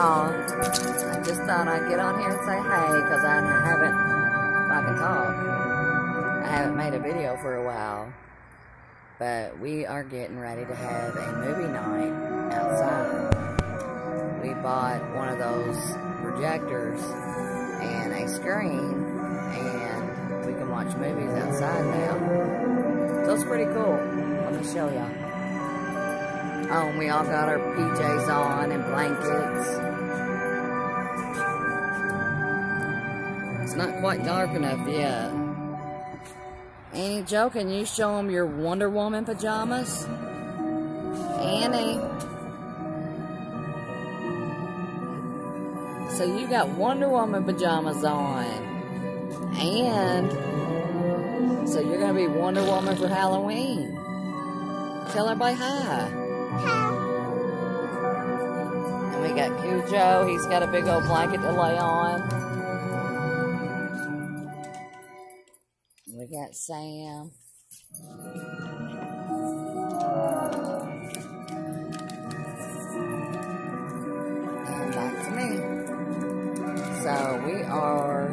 y'all. I just thought I'd get on here and say hey, because I haven't, if I can talk, I haven't made a video for a while. But we are getting ready to have a movie night outside. We bought one of those projectors and a screen, and we can watch movies outside now. So it's pretty cool. Let me show y'all. Oh, we all got our PJs on and blankets. It's not quite dark enough yet. Annie Joe, can you show them your Wonder Woman pajamas? Annie. So you got Wonder Woman pajamas on. And so you're going to be Wonder Woman for Halloween. Tell everybody hi. And we got Cujo. He's got a big old blanket to lay on. We got Sam. And back to me. So we are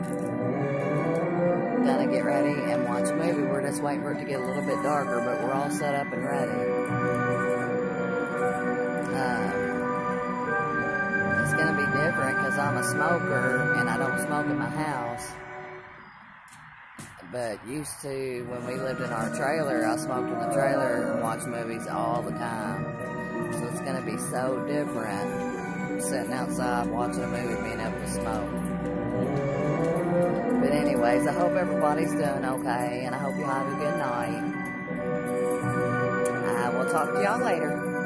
gonna get ready and watch a movie. We're just waiting for it to get a little bit darker, but we're all set up and ready. Because I'm a smoker and I don't smoke in my house. But used to, when we lived in our trailer, I smoked in the trailer and watched movies all the time. So it's gonna be so different sitting outside watching a movie, being able to smoke. But anyways, I hope everybody's doing okay, and I hope you have a good night. I will talk to y'all later.